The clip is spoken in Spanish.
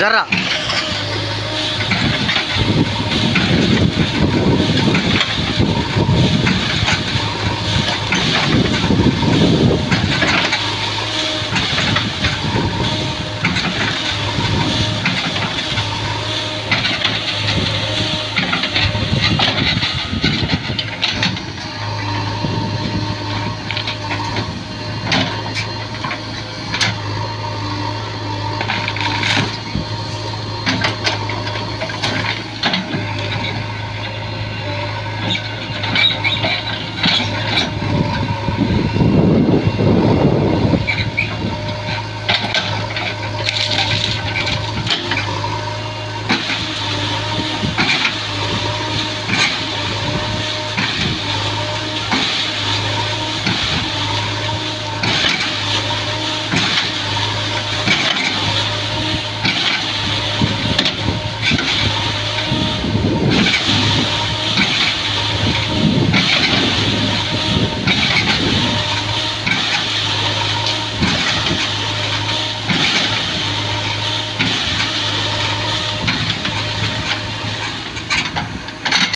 Garra.